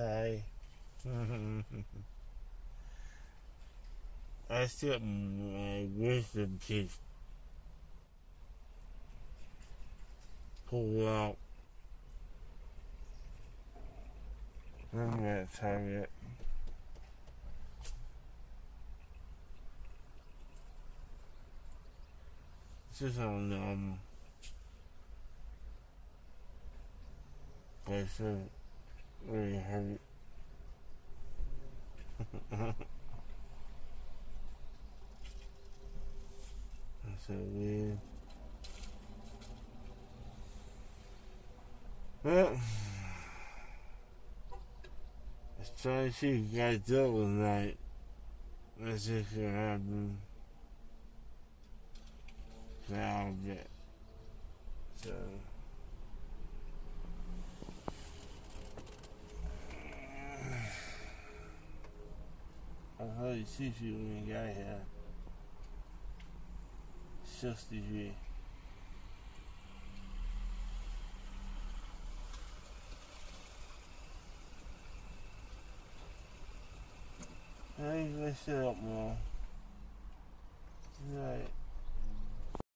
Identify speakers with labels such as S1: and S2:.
S1: Hi. I still mm, my wisdom teeth pull out. I'm not tired yet. This is on um. Places really hurt. That's so weird. Well, let's try to see if you guys do it tonight. Let's see if it happen. Found it. So. I heard you see you when you got here. 68. Hey, let's set up more.